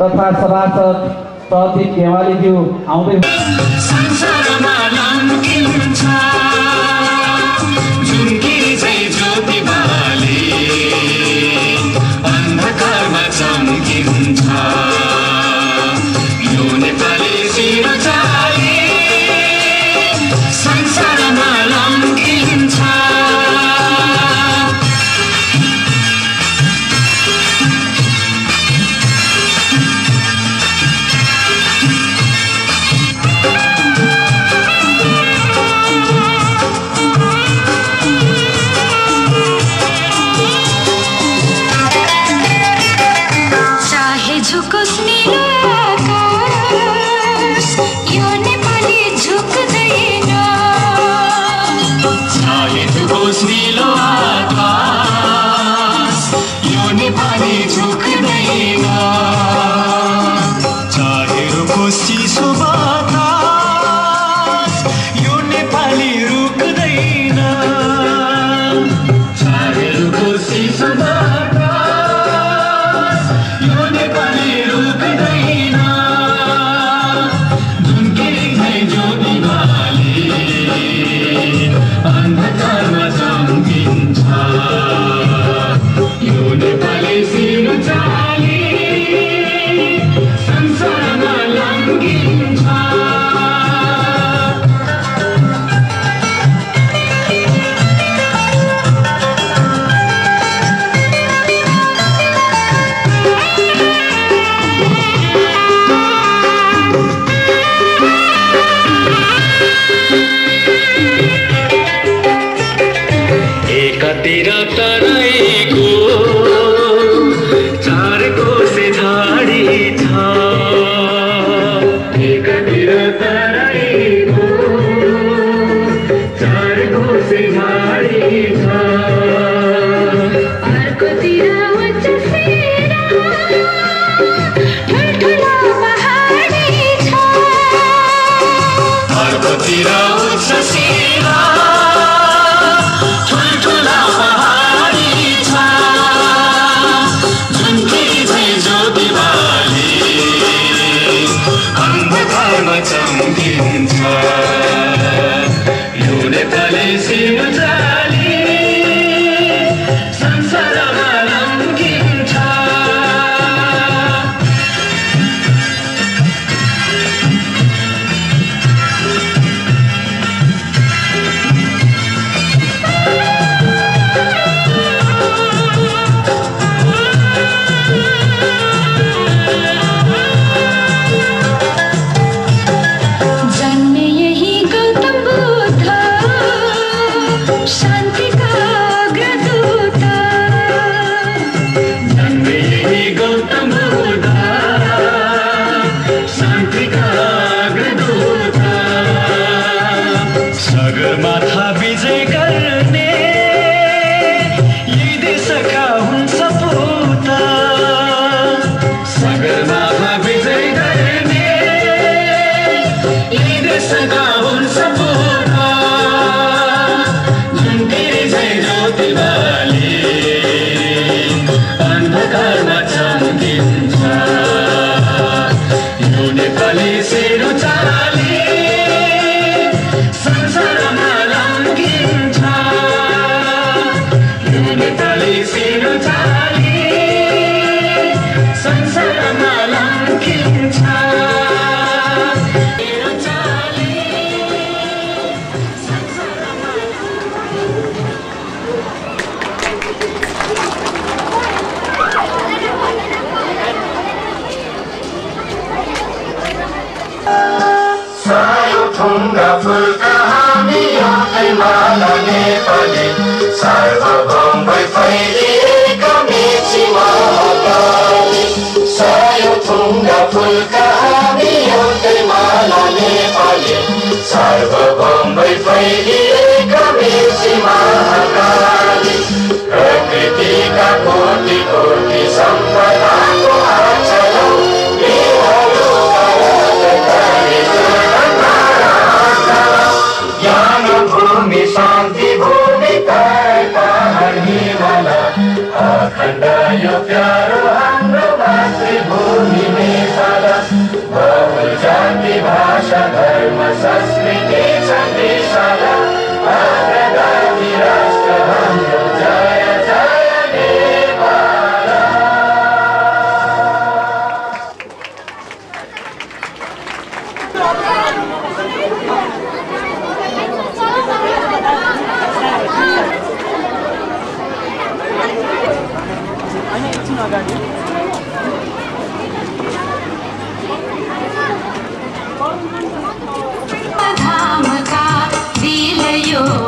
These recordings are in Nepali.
तथा सभासद प्रदीप गेवालीज्यू आउँदै सगरमा थापिजेका फुल्का Oh.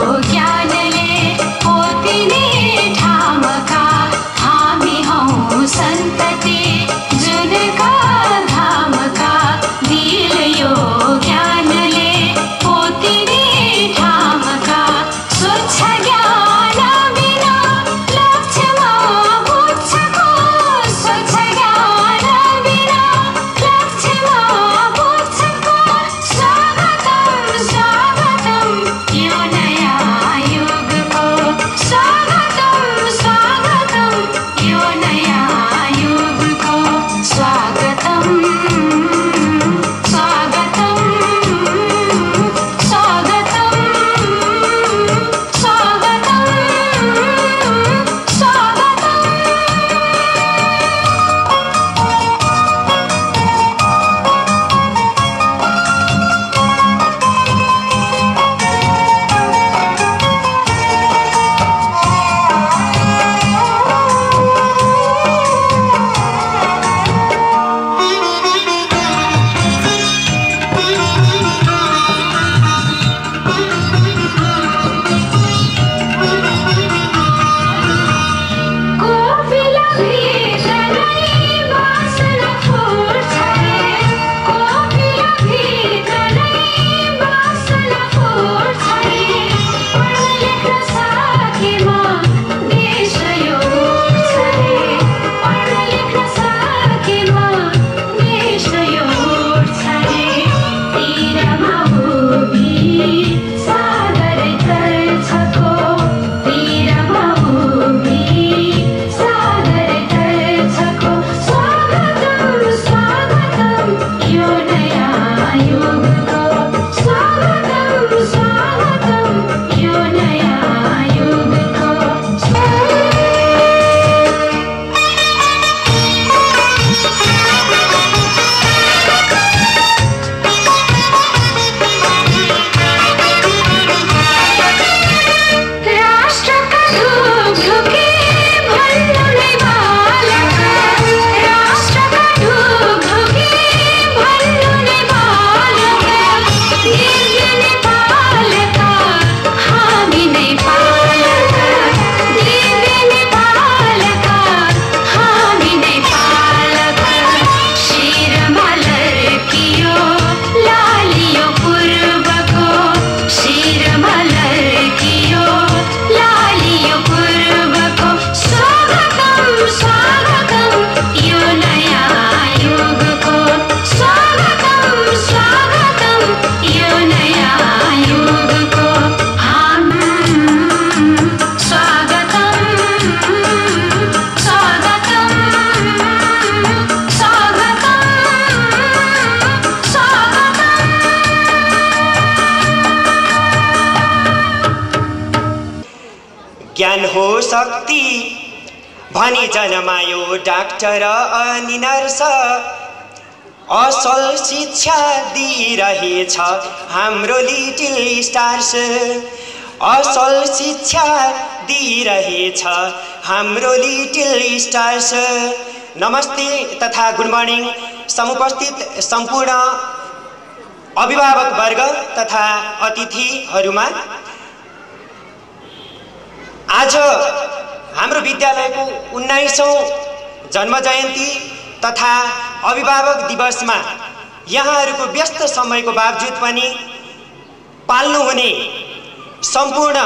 ज्ञान हो शक्ति भनी जनमायो डाक्टर अनि नर्स। असल शिक्षा दिइरहेछ हाम्रो लिटिल स्टार्स। असल शिक्षा दिइरहेछ हाम्रो लिटिल स्टार्स। नमस्ते तथा गुड मर्निङ समुपस्थित सम्पूर्ण अभिभावक वर्ग तथा अतिथिहरूमा। आज हाम्रो विद्यालयको उन्नाइसौँ जन्म जयन्ती तथा अभिभावक दिवसमा यहाँहरूको व्यस्त समयको बावजुद पनि पाल्नुहुने सम्पूर्ण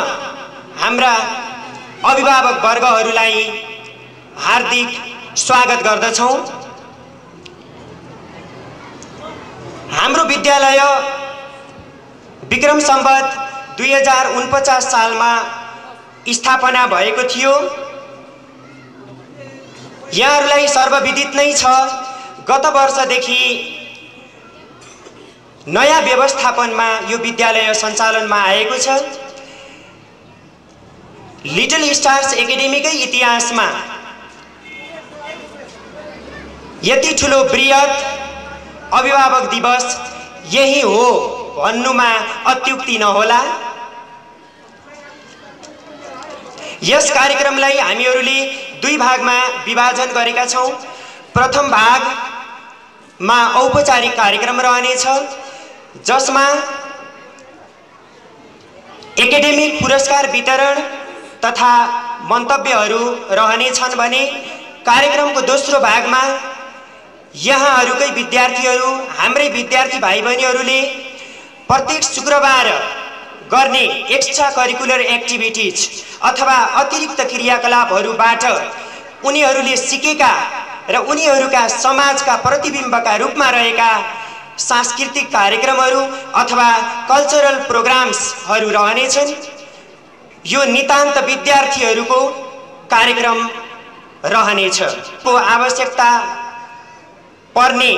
हाम्रा अभिभावक वर्गहरूलाई हार्दिक स्वागत गर्दछौँ। हाम्रो विद्यालय विक्रम सम्बत दुई हजार उनपचास सालमा स्थापना भएको थियो। यहाँहरूलाई सर्वविदित नै छ गत वर्षदेखि नयाँ व्यवस्थापनमा यो विद्यालय सञ्चालनमा आएको छ। लिटल स्टार्स एकाडेमीकै इतिहासमा यति ठुलो बृहत अभिभावक दिवस यही हो भन्नुमा अत्युक्ति नहोला। यस कार्यक्रमलाई हामीहरूले दुई भागमा विभाजन गरेका छौँ। प्रथम भागमा औपचारिक कार्यक्रम रहनेछ जसमा एकाडेमिक पुरस्कार वितरण तथा मन्तव्यहरू रहनेछन् भने कार्यक्रमको दोस्रो भागमा यहाँहरूकै विद्यार्थीहरू हाम्रै विद्यार्थी भाइ बहिनीहरूले प्रत्येक शुक्रबार गर्ने एक्स्ट्रा करिकुलर एक्टिभिटिज अथवा अतिरिक्त क्रियाकलापहरूबाट उनीहरूले सिकेका र उनीहरूका समाजका प्रतिबिम्बका रूपमा रहेका सांस्कृतिक कार्यक्रमहरू अथवा कल्चरल प्रोग्राम्सहरू रहनेछन्। यो नितान्त विद्यार्थीहरूको कार्यक्रम रहनेछ। को आवश्यकता पर्ने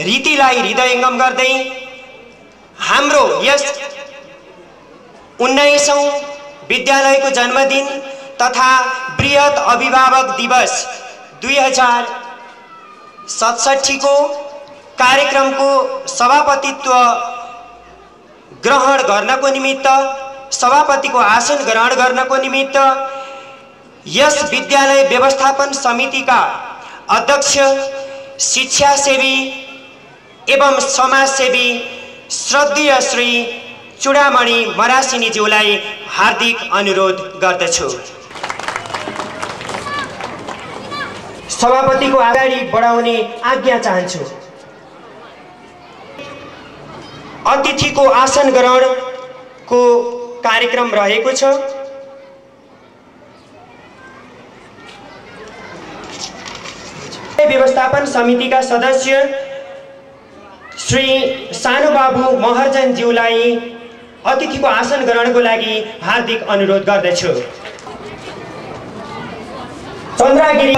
रीतिलाई हृदयङ्गम गर्दै हाम्रो यस उन्नाइसौँ विद्यालयको जन्मदिन तथा बृहत अभिभावक दिवस दुई हजार सतसट्ठीको कार्यक्रमको सभापतित्व ग्रहण गर्नको निमित्त सभापतिको आसन ग्रहण गर्नको निमित्त यस विद्यालय व्यवस्थापन समितिका अध्यक्ष शिक्षासेवी एवं समाजसेवी श्रद्धेय श्री चुडामणि मरासिनीज्यूलाई हार्दिक अनुरोध गर्दछु। सभापतिको अगाडि बढाउने आज्ञा चाहन्छु। अतिथिको आसन ग्रहणको कार्यक्रम रहेको छ। व्यवस्थापन समितिका सदस्य श्री सानुबाबु महर्जनज्यूलाई अतिथिको आसन ग्रहणको लागि हार्दिक अनुरोध गर्दछु। चन्द्रागिरी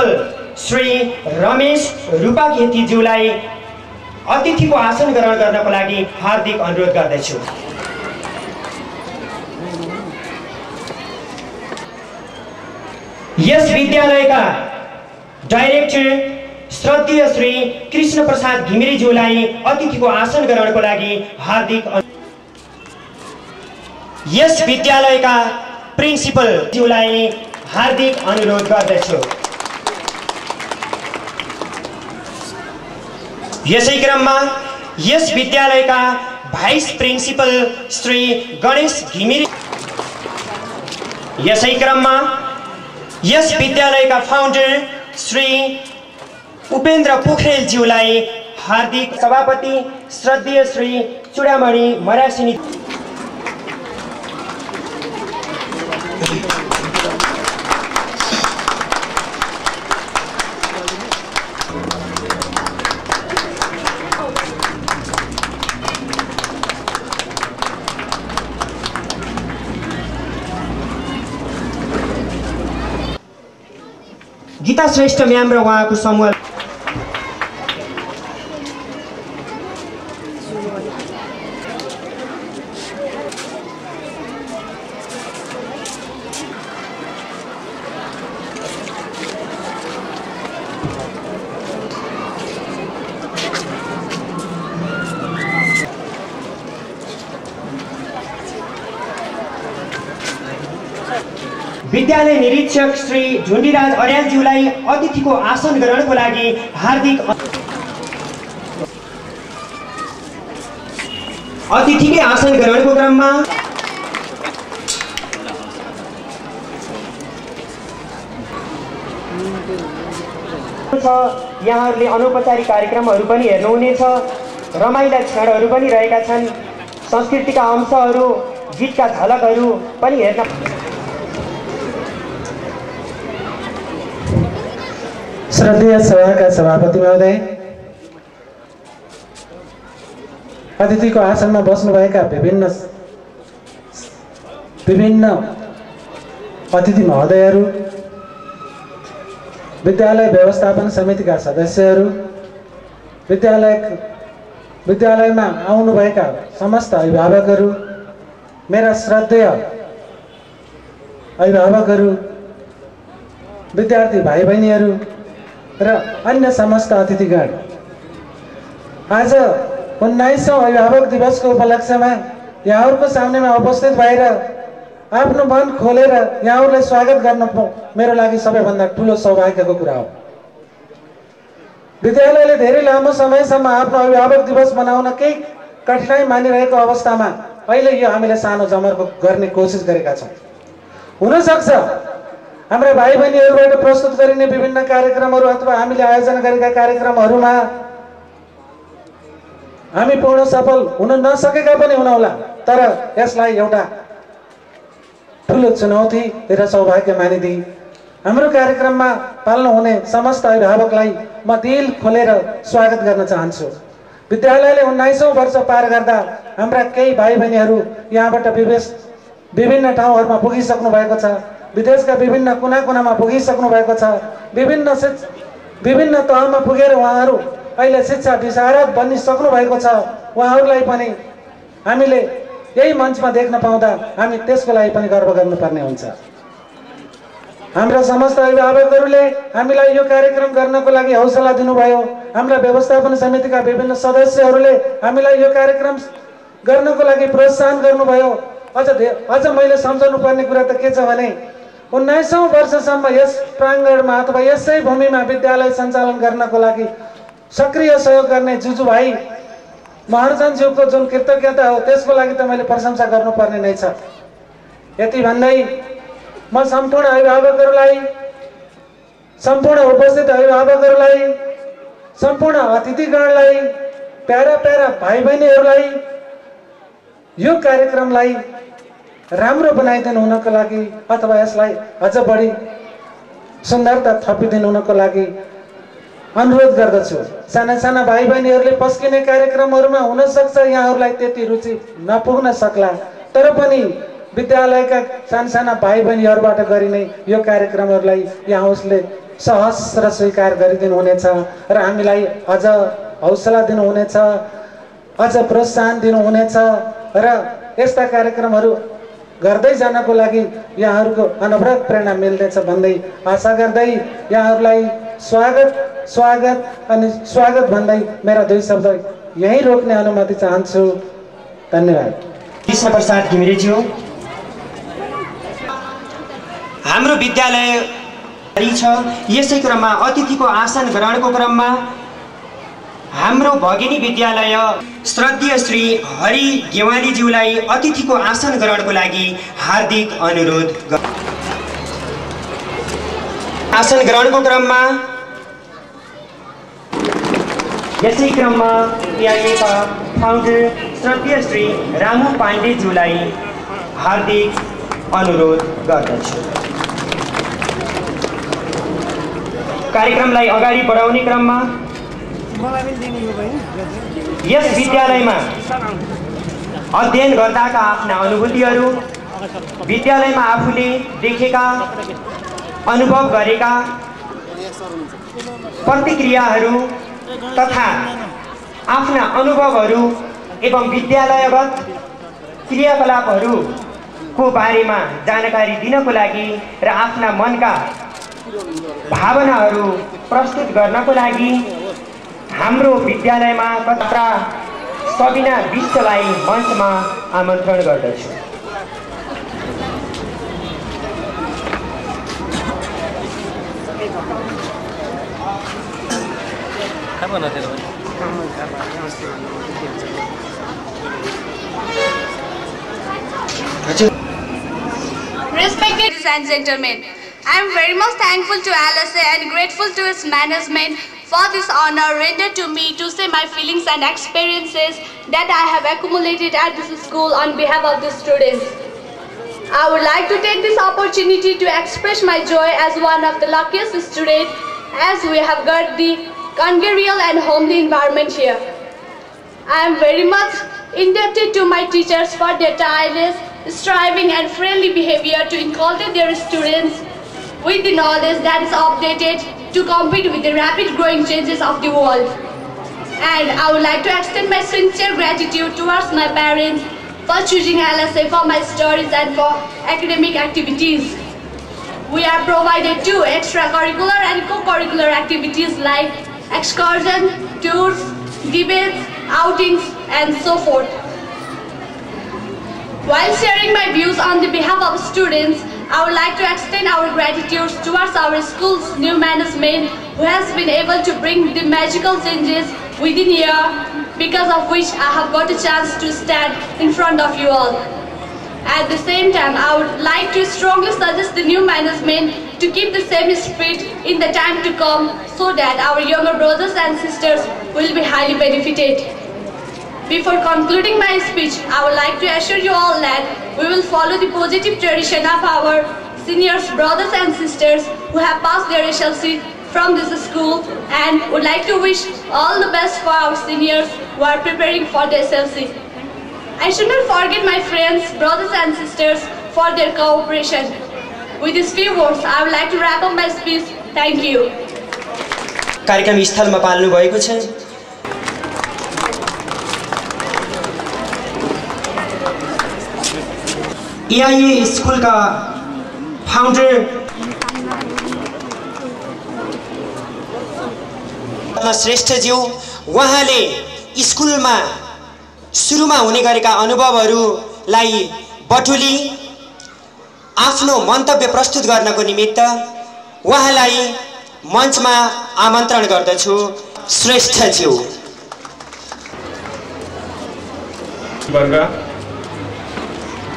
श्री रमेश रूपा खेतीज्यूलाई अतिथिको आसन ग्रहण गर्नको लागि हार्दिक अनुरोध गर्दछु। यस विद्यालयका डाइरेक्टर श्रद्धेय श्री कृष्ण प्रसाद घिमिरेज्यूलाई अतिथिको आसन ग्रहणको लागि हार्दिक यस विद्यालयका प्रिन्सिपल ज्यूलाई हार्दिक अनुरोध गर्दछु। यसै क्रममा यस विद्यालयका भाइस प्रिन्सिपल श्री गणेश घिमिरे यसै क्रममा यस विद्यालयका फाउन्डर श्री उपेन्द्र पोखरेलज्यूलाई हार्दिक सभापति श्रद्धेय श्री चुडामणि मरासिनी। गीता श्रेष्ठ म्याम र उहाँको समूह विद्यालय निरीक्षक श्री झुन्डीराज अर्यालज्यूलाई अतिथिको आसन ग्रहणको लागि हार्दिक अतिथिकै आसन ग्रहणको क्रममा यहाँहरूले अनौपचारिक कार्यक्रमहरू पनि हेर्नुहुनेछ। रमाइला क्षणहरू पनि रहेका छन्। संस्कृतिका अंशहरू गीतका झलकहरू पनि हेर्न श्रद्धेय सभाका सभापति महोदय अतिथिको आसनमा बस्नुभएका विभिन्न विभिन्न अतिथि महोदयहरू विद्यालय व्यवस्थापन समितिका सदस्यहरू विद्यालय विद्यालयमा आउनुभएका समस्त अभिभावकहरू मेरा श्रद्धेय अभिभावकहरू विद्यार्थी भाइ बहिनीहरू र अन्य समस्त अतिथिगण आज उन्नाइसौँ अभिभावक दिवसको उपलक्ष्यमा यहाँहरूको सामनेमा उपस्थित भएर आफ्नो मन खोलेर यहाँहरूलाई स्वागत गर्न मेरो लागि सबैभन्दा ठुलो सौभाग्यको कुरा हो। विद्यालयले धेरै लामो समयसम्म आफ्नो अभिभावक दिवस मनाउन केही कठिनाइ मानिरहेको अवस्थामा अहिले यो हामीले सानो जमर्को गर्ने कोसिस गरेका छौँ। हुनसक्छ हाम्रा भाइ बहिनीहरूबाट प्रस्तुत गरिने विभिन्न कार्यक्रमहरू अथवा हामीले आयोजना गरेका कार्यक्रमहरूमा हामी पूर्ण सफल हुन नसकेका पनि हुनौला तर यसलाई एउटा ठुलो चुनौती र सौभाग्य मानिदिई हाम्रो कार्यक्रममा पाल्नु हुने समस्त अभिभावकलाई म दिल खोलेर स्वागत गर्न चाहन्छु। विद्यालयले उन्नाइसौँ वर्ष पार गर्दा हाम्रा केही भाइ बहिनीहरू यहाँबाट विदेश विभिन्न ठाउँहरूमा पुगिसक्नु भएको छ। विदेशका विभिन्न कुना कुनामा पुगिसक्नु भएको छ। विभिन्न विभिन्न तहमा पुगेर उहाँहरू अहिले शिक्षा विशारद बनिसक्नु भएको छ। उहाँहरूलाई पनि हामीले यही मञ्चमा देख्न पाउँदा हामी त्यसको लागि पनि गर्व गर्नुपर्ने हुन्छ। हाम्रा समस्त अभिभावकहरूले हामीलाई यो कार्यक्रम गर्नको लागि हौसला दिनुभयो। हाम्रा व्यवस्थापन समितिका विभिन्न सदस्यहरूले हामीलाई यो कार्यक्रम गर्नको लागि प्रोत्साहन गर्नुभयो। अझ अझ मैले सम्झाउनु पर्ने कुरा त के छ भने उन्नाइसौँ वर्षसम्म यस प्राङ्गणमा अथवा यसै भूमिमा विद्यालय सञ्चालन गर्नको लागि सक्रिय सहयोग गर्ने जुजुभाइ महर्जनज्यूको जुन कृतज्ञता हो त्यसको लागि त मैले प्रशंसा गर्नुपर्ने नै छ। यति भन्दै म सम्पूर्ण अभिभावकहरूलाई सम्पूर्ण उपस्थित अभिभावकहरूलाई सम्पूर्ण अतिथिगणलाई प्यारा प्यारा भाइ बहिनीहरूलाई यो कार्यक्रमलाई राम्रो बनाइदिनु हुनको लागि अथवा यसलाई अझ बढी सुन्दरता थपिदिनु हुनको लागि अनुरोध गर्दछु। साना साना भाइ बहिनीहरूले पस्किने कार्यक्रमहरूमा हुनसक्छ यहाँहरूलाई त्यति रुचि नपुग्न सक्ला। तर पनि विद्यालयका सानसाना भाइ बहिनीहरूबाट गरिने यो कार्यक्रमहरूलाई यहाँ उसले सहज र स्वीकार गरिदिनु हुनेछ र हामीलाई अझ हौसला दिनुहुनेछ अझ प्रोत्साहन दिनुहुनेछ र यस्ता कार्यक्रमहरू गर्दै जानको लागि यहाँहरूको अनवरत प्रेरणा मिल्नेछ भन्दै आशा गर्दै यहाँहरूलाई स्वागत स्वागत अनि स्वागत भन्दै मेरा दुई शब्द यहीँ रोक्ने अनुमति चाहन्छु। धन्यवाद। कृष्ण प्रसाद घिमिरेज्यू। हाम्रो विद्यालय छ। यसै क्रममा अतिथिको आसन ग्रहणको क्रममा हाम्रो भगिनी विद्यालय श्रद्धेय श्री हरि गेवालीज्यूलाई अतिथिको आसन ग्रहणको लागि हार्दिक अनुरोध आसन ग्रहणको क्रममा यसै क्रममा पिआइएका फाउन्डर श्रद्धेय श्री रामु पाण्डेज्यूलाई हार्दिक अनुरोध गर्दछु। कार्यक्रमलाई अगाडि बढाउने क्रममा यस विद्यालयमा अध्ययन गर्दाका आफ्ना अनुभूतिहरू विद्यालयमा आफूले देखेका अनुभव गरेका प्रतिक्रियाहरू तथा आफ्ना अनुभवहरू एवं विद्यालयगत क्रियाकलापहरूको बारेमा जानकारी दिनको लागि र आफ्ना मनका भावनाहरू प्रस्तुत गर्नको लागि हाम्रो विद्यालयमा कत्रा सबिना विश्वलाई मञ्चमा आमन्त्रण गर्दछु Respected and gentlemen, I am very much thankful to LSA and grateful to its management for this honor rendered to me to say my feelings and experiences that I have accumulated at this school on behalf of the students. I would like to take this opportunity to express my joy as one of the luckiest students as we have got the congenial and homely environment here. I am very much indebted to my teachers for their tireless, striving and friendly behavior to inculcate their students with the knowledge that is updated to compete with the rapid growing changes of the world. And I would like to extend my sincere gratitude towards my parents for choosing LSA for my studies and for academic activities. We are provided two extracurricular and co-curricular activities like excursion, tours, debates, outings, and so forth. While sharing my views on the behalf of students, I would like to extend our gratitude towards our school's new management who has been able to bring the magical changes within a year because of which I have got a chance to stand in front of you all. At the same time, I would like to strongly suggest the new management to keep the same spirit in the time to come so that our younger brothers and sisters will be highly benefited. Before concluding my speech, I would like to assure you all that we will follow the positive tradition of our seniors, brothers and sisters who have passed their SLC from this school and would like to wish all the best for our seniors who are preparing for the SLC. I should not forget my friends, brothers and sisters for their cooperation. With these few words, I would like to wrap up my speech. Thank you. कार्यक्रम स्थलमा पाल्नु भएको छ एआइए स्कुलका फाउन्डर श्रेष्ठज्यू उहाँले स्कुलमा सुरुमा हुने गरेका अनुभवहरूलाई बटुली आफ्नो मन्तव्य प्रस्तुत गर्नको निमित्त उहाँलाई मञ्चमा आमन्त्रण गर्दछु श्रेष्ठज्यू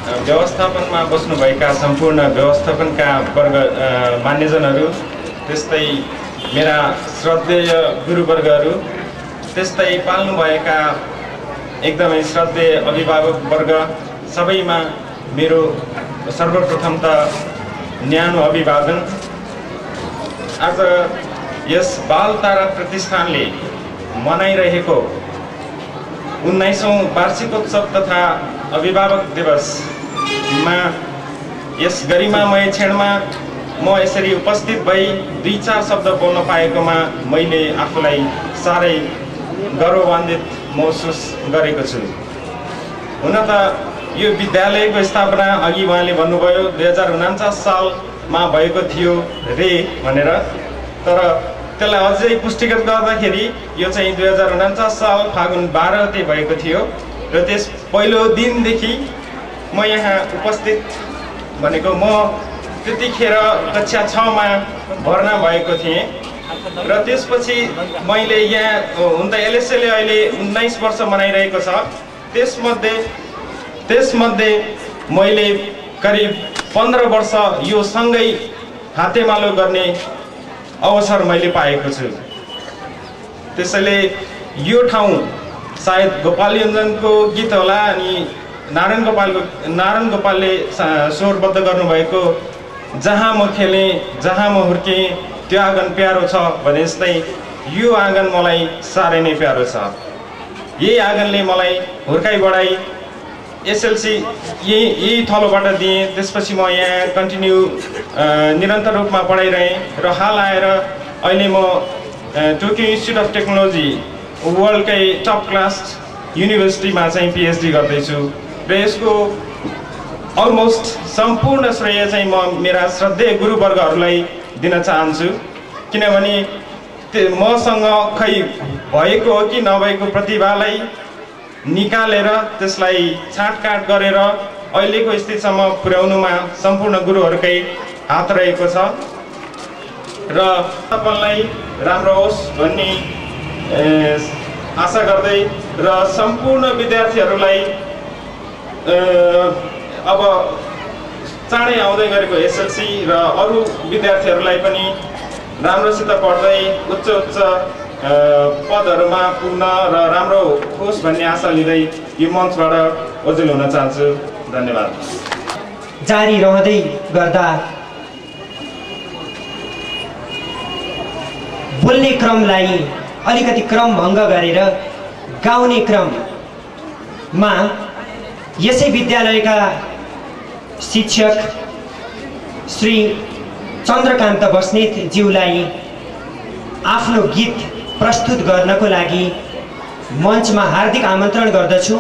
व्यवस्थापनमा बस्नुभएका सम्पूर्ण व्यवस्थापनका वर्ग मान्यजनहरू त्यस्तै मेरा श्रद्धेय गुरुवर्गहरू त्यस्तै पाल्नुभएका एकदमै श्रद्धेय अभिभावक वर्ग सबैमा मेरो सर्वप्रथम त न्यानो अभिवादन। आज यस बाल तारा प्रतिष्ठानले मनाइरहेको उन्नाइसौँ वार्षिकोत्सव तथा अभिभावक दिवसमा यस गरिमामय क्षणमा म यसरी उपस्थित भई दुई चार शब्द बोल्न पाएकोमा मैले आफूलाई साह्रै गौरवान्वित महसुस गरेको छु। हुन त यो विद्यालयको स्थापना अघि उहाँले भन्नुभयो दुई हजार उनान्चास सालमा भएको थियो रे भनेर। तर त्यसलाई अझै पुष्टिगत गर्दाखेरि यो चाहिँ दुई हजार उनान्चास साल फागुन बाह्र गते भएको थियो। र त्यस पहिलो दिनदेखि म यहाँ उपस्थित भनेको म त्यतिखेर कक्षा छमा भर्ना भएको थिएँ। र त्यसपछि मैले यहाँ हुन त एलएसएले अहिले उन्नाइस वर्ष मनाइरहेको छ। त्यसमध्ये त्यसमध्ये मैले करिब पन्ध्र वर्ष यो सँगै हातेमालो गर्ने अवसर मैले पाएको छु। त्यसैले यो ठाउँ सायद गोपाल योञ्जनको गीत होला अनि नारायण गोपालको नारायण गोपालले स्वरबद्ध गर्नुभएको जहाँ म खेलेँ जहाँ म हुर्केँ त्यो आँगन प्यारो छ भने जस्तै यो आँगन मलाई साह्रै नै प्यारो छ। यही आँगनले मलाई हुर्काइ बढाइ एसएलसी यही यही थलोबाट दिएँ। त्यसपछि म यहाँ कन्टिन्यू निरन्तर रूपमा पढाइरहेँ र हाल आएर अहिले म टोकियो इन्स्टिच्युट अफ टेक्नोलोजी वर्ल्डकै टप क्लास युनिभर्सिटीमा चाहिँ पिएचडी गर्दैछु। र यसको अलमोस्ट सम्पूर्ण श्रेय चाहिँ म मेरा श्रद्धेय गुरुवर्गहरूलाई दिन चाहन्छु। किनभने त्यो मसँग खै भएको हो कि नभएको प्रतिभालाई निकालेर त्यसलाई छाँटकाट गरेर अहिलेको स्थितिसम्म पुर्याउनुमा सम्पूर्ण गुरुहरूकै हात रहेको छ। र तपाईँलाई राम्रो होस् भन्ने आशा गर्दै र सम्पूर्ण विद्यार्थीहरूलाई अब चाँडै आउँदै गरेको एसएलसी र अरू विद्यार्थीहरूलाई पनि राम्रोसित पढ्दै उच्च उच्च पदहरूमा पुग्न र राम्रो होस् भन्ने आशा लिँदै यो मञ्चबाट ओजेल हुन चाहन्छु। धन्यवाद। जारी रहँदै गर्दा बोल्ने क्रमलाई अलिकति क्रम भङ्ग गरेर गाउने क्रममा यसै विद्यालयका शिक्षक श्री चन्द्रकान्त बस्नेतज्यूलाई आफ्नो गीत प्रस्तुत गर्नको लागि मञ्चमा हार्दिक आमन्त्रण गर्दछु।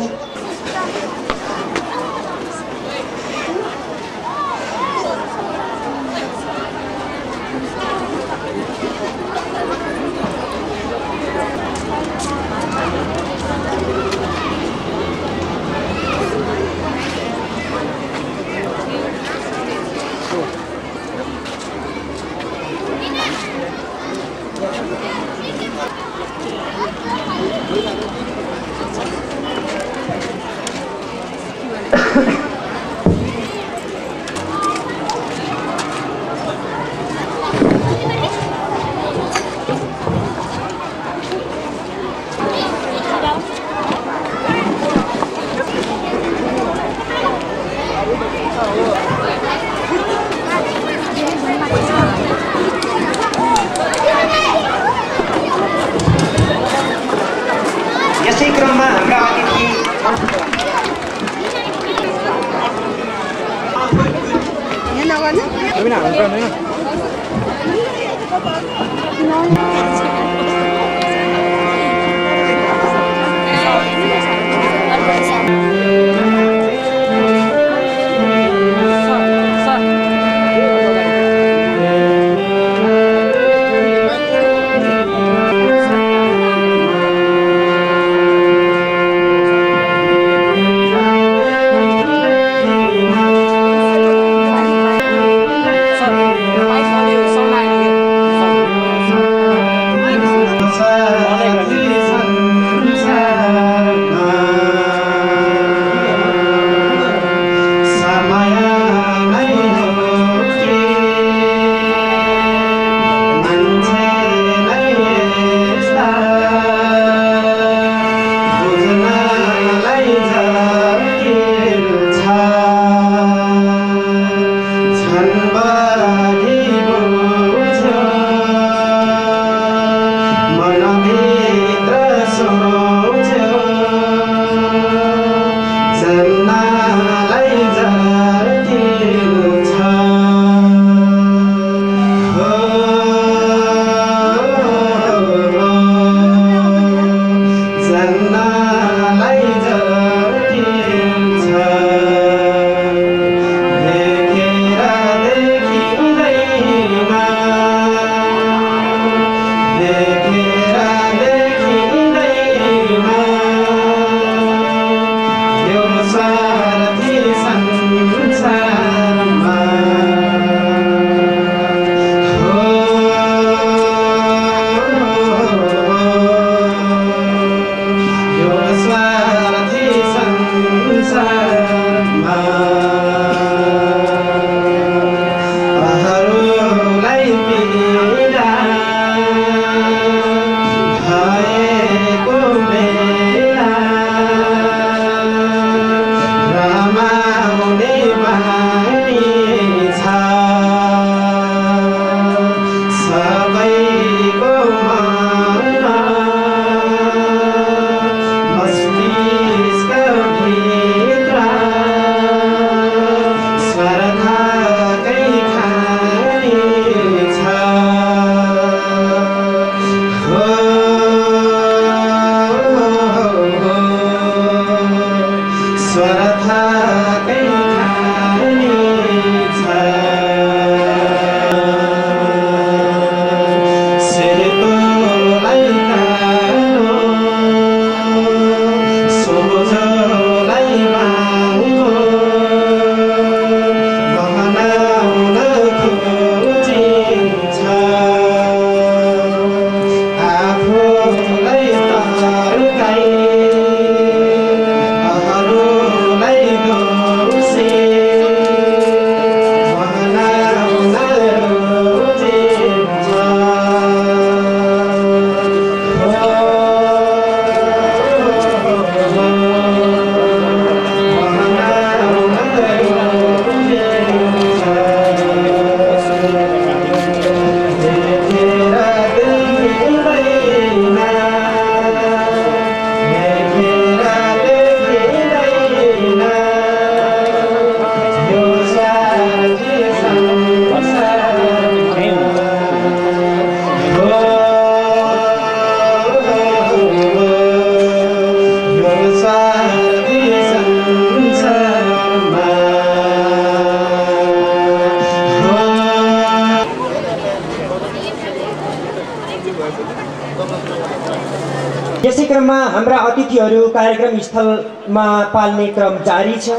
कार्यक्रम स्थलमा पाल्ने क्रम जारी छ।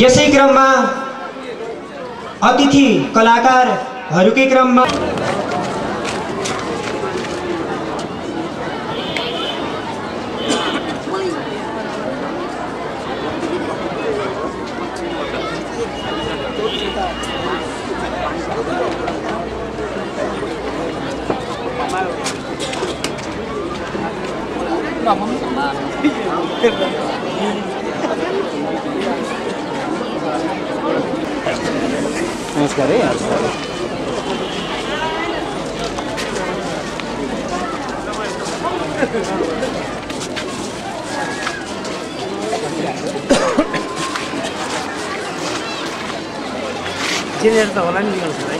यसै क्रममा अतिथि कलाकारहरूकै क्रममा जेनेरेटर त होला नि ल्याउँछ है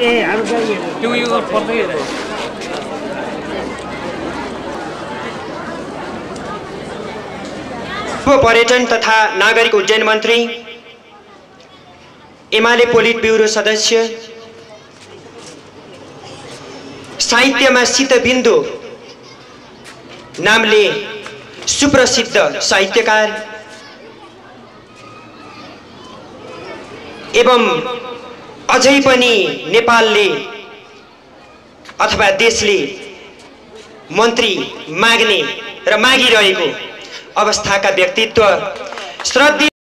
ए हाम्रो त्यो उयो पर्दै पूर्व पर्यटन तथा नागरिक उड्डयन मन्त्री एमाले पोलिट ब्युरो सदस्य साहित्यमा शीतबिन्दु नामले सुप्रसिद्ध साहित्यकार एवं अझै पनि नेपालले अथवा देशले मन्त्री माग्ने र मागिरहेको अवस्थाका व्यक्तित्व श्रद्धेय